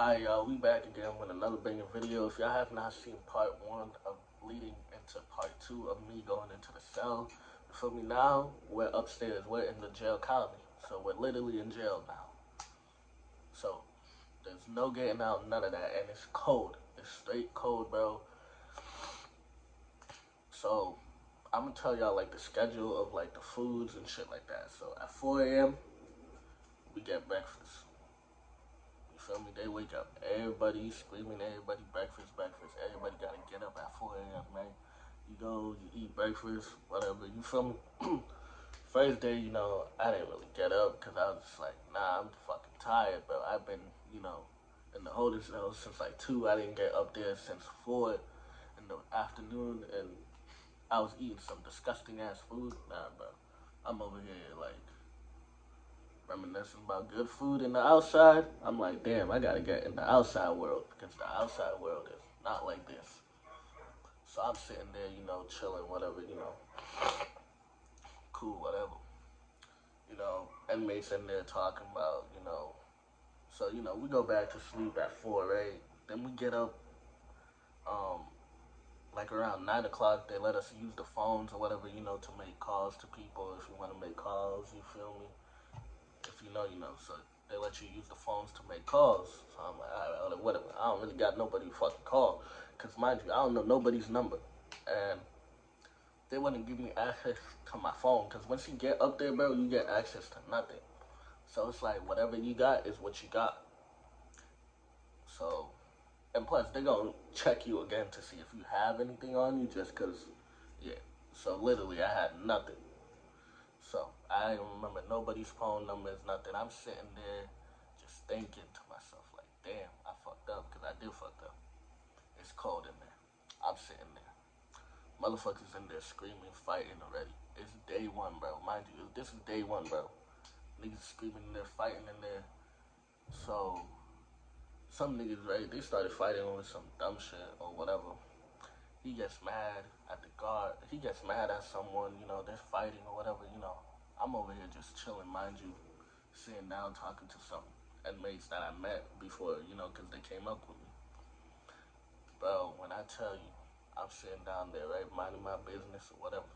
Alright, y'all, we back again with another banger video. If y'all have not seen part one of leading into part two of me going into the cell, feel me? Now, we're upstairs. We're in the jail colony. So we're literally in jail now. So, there's no getting out, none of that. And it's cold. It's straight cold, bro. So, I'm gonna tell y'all, like, the schedule of, like, the foods and shit like that. So, at 4 a.m., we get breakfast feel me? They wake up. Everybody screaming, everybody breakfast, breakfast. Everybody gotta get up at 4 a.m., man. You go, you eat breakfast, whatever. You feel me? First day, you know, I didn't really get up because I was just like, nah, I'm fucking tired, bro. I've been, you know, in the holding cell since like 2. I didn't get up there since 4 in the afternoon, and I was eating some disgusting ass food. Nah, bro. I'm over here like reminiscing about good food in the outside, I'm like, damn, I gotta get in the outside world because the outside world is not like this. So I'm sitting there, you know, chilling, whatever, you know, cool, whatever. You know, and inmates in there talking about, you know, so, you know, we go back to sleep at 4, right? Then we get up, um, like around 9 o'clock, they let us use the phones or whatever, you know, to make calls to people if you want to make calls, you feel me? You know, you know. So they let you use the phones to make calls. So I'm like, all right, whatever. I don't really got nobody to fucking call. Because mind you, I don't know nobody's number. And they wouldn't give me access to my phone. Because once you get up there, bro, you get access to nothing. So it's like, whatever you got is what you got. So, and plus, they're going to check you again to see if you have anything on you just because, yeah. So literally, I had nothing. So I don't remember nobody's phone numbers, nothing. I'm sitting there just thinking to myself, like, damn, I fucked up because I did fuck up. It's cold in there. I'm sitting there. Motherfuckers in there screaming, fighting already. It's day one, bro. Mind you, this is day one, bro. Niggas screaming in there, fighting in there. So, some niggas, right, they started fighting over some dumb shit or whatever. He gets mad at the guard. He gets mad at someone, you know, they're fighting or whatever, you know. I'm over here just chilling, mind you, sitting down talking to some inmates that I met before, you know, because they came up with me. Bro, when I tell you, I'm sitting down there, right, minding my business or whatever.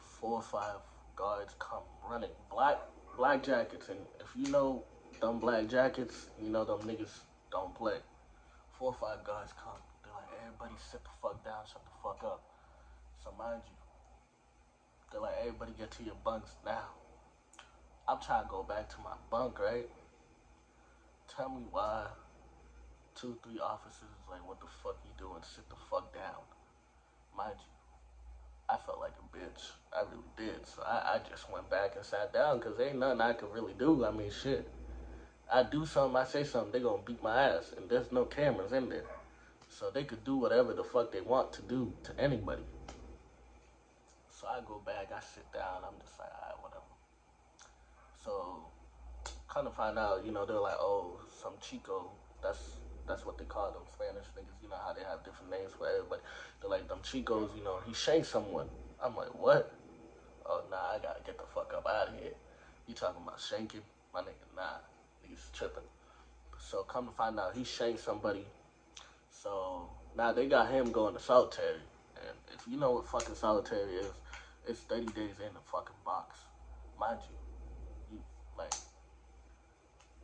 Four or five guards come running, black black jackets, and if you know them black jackets, you know them niggas don't play. Four or five guards come, everybody sit the fuck down, shut the fuck up. So mind you, they're like, everybody get to your bunks now. I'm trying to go back to my bunk, right? Tell me why two, three officers like, what the fuck you doing? Sit the fuck down. Mind you, I felt like a bitch. I really did. So I, I just went back and sat down because ain't nothing I could really do. I mean, shit. I do something, I say something, they gonna beat my ass. And there's no cameras in there. So they could do whatever the fuck they want to do to anybody. So I go back, I sit down, I'm just like, alright, whatever. So, kind of find out, you know, they're like, oh, some Chico, that's that's what they call them Spanish niggas. You know how they have different names for everybody. They're like them Chicos, you know, he shanked someone. I'm like, what? Oh nah, I gotta get the fuck up out of here. You talking about shanking? My nigga, nah, niggas tripping. So come to find out, he shanked somebody. So now they got him going to solitary. And if you know what fucking solitary is, it's 30 days in the fucking box. Mind you, you like,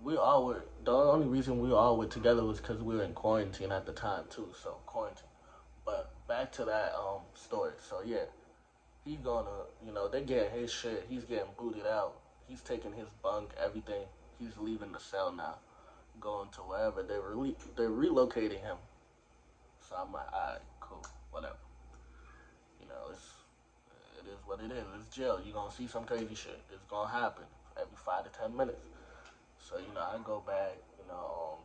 we all were, the only reason we all were together was because we were in quarantine at the time too, so quarantine. But back to that um story. So yeah, he's gonna, you know, they're getting his shit. He's getting booted out. He's taking his bunk, everything. He's leaving the cell now, going to wherever. They're re- they're relocating him. So I'm like, alright, cool, whatever. You know, it's it is what it is. It's jail. You're gonna see some crazy shit. It's gonna happen every five to ten minutes. So, you know, I go back, you know, um,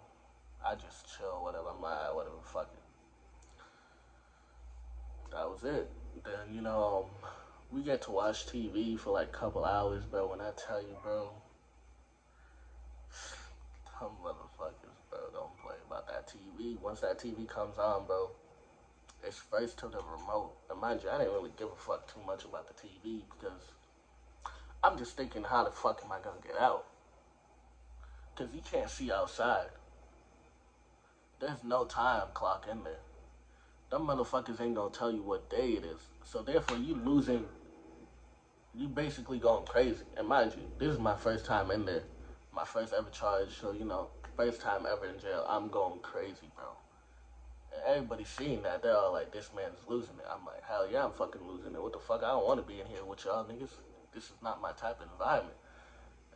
I just chill, whatever, I'm like, whatever, fuck it. That was it. Then, you know, um, we get to watch TV for like a couple hours, bro. When I tell you, bro, some motherfuckers, bro, don't play about that TV. Once that TV comes on, bro, it's first to the remote. And mind you, I didn't really give a fuck too much about the TV because I'm just thinking, how the fuck am I gonna get out? Because you can't see outside. There's no time clock in there. Them motherfuckers ain't gonna tell you what day it is. So therefore, you losing. You basically going crazy. And mind you, this is my first time in there. My first ever charge. So, you know, first time ever in jail. I'm going crazy, bro. And everybody's seeing that. They're all like, this man's losing it. I'm like, hell yeah, I'm fucking losing it. What the fuck? I don't want to be in here with y'all niggas. This is not my type of environment.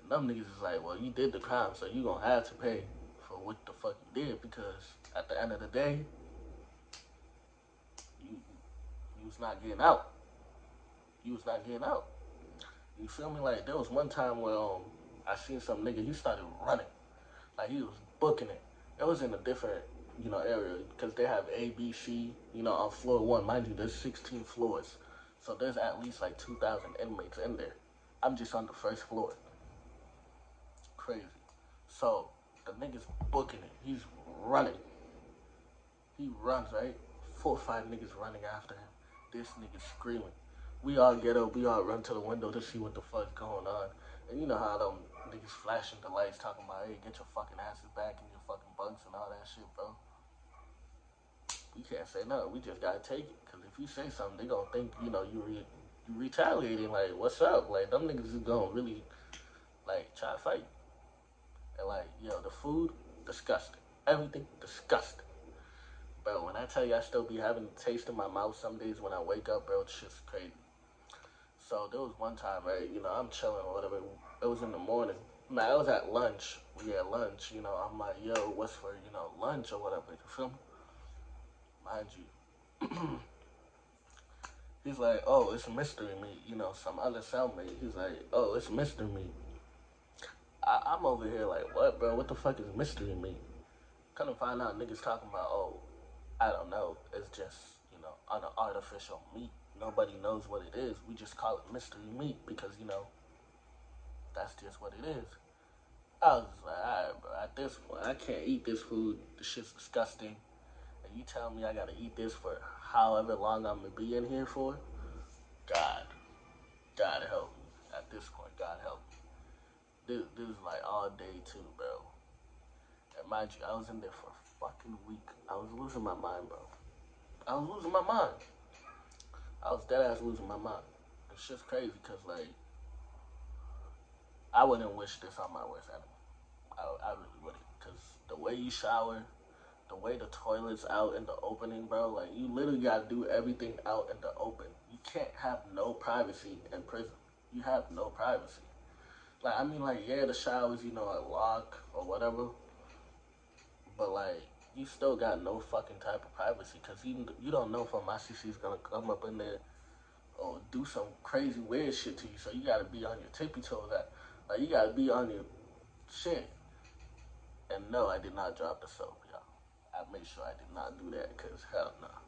And them niggas is like, well, you did the crime, so you gonna have to pay for what the fuck you did because at the end of the day, you you was not getting out. You was not getting out. You feel me? Like there was one time where um I seen some nigga he started running, like he was booking it. It was in a different you know area because they have A, B, C. You know on floor one, mind you, there's 16 floors, so there's at least like 2,000 inmates in there. I'm just on the first floor. Crazy. So the nigga's booking it. He's running. He runs right. Four or five niggas running after him. This nigga screaming. We all get up. We all run to the window to see what the fuck's going on. And you know how them niggas flashing the lights, talking about, hey, get your fucking asses back in your fucking bunks and all that shit, bro. We can't say no. We just gotta take it. Cause if you say something, they gonna think you know you re- you retaliating. Like, what's up? Like, them niggas is gonna really like try to fight. And like, yo, the food disgusting. Everything disgusting. Bro, when I tell you I still be having the taste in my mouth some days when I wake up, bro, it's just crazy. So there was one time, right, you know, I'm chilling or whatever. It was in the morning. Man, I was at lunch. We had lunch, you know. I'm like, yo, what's for, you know, lunch or whatever. You feel me? Mind you. He's like, oh, it's mystery meat. You know, some other cellmate. He's like, oh, it's mystery meat. I, am over here like, what, bro? What the fuck is mystery meat? Kind of find out niggas talking about, oh, I don't know. It's just, you know, an artificial meat. Nobody knows what it is. We just call it mystery meat because, you know, that's just what it is. I was like, all right, bro, at this point, I can't eat this food. This shit's disgusting. And you tell me I gotta eat this for however long I'm gonna be in here for? God. God help me. At this point, God help me. Dude, this is like all day too, bro. And mind you, I was in there for a fucking week. I was losing my mind, bro. I was losing my mind. I was dead ass losing my mind. It's just crazy because, like, I wouldn't wish this on my worst enemy. I, I really wouldn't. Because the way you shower, the way the toilet's out in the opening, bro, like, you literally got to do everything out in the open. You can't have no privacy in prison. You have no privacy. Like, I mean, like, yeah, the showers, you know, a lock or whatever. But, like, you still got no fucking type of privacy because you, you don't know if a going to come up in there or do some crazy weird shit to you. So you got to be on your tippy toes. That, like, you got to be on your shit. And no, I did not drop the soap, y'all. I made sure I did not do that because hell no. Nah.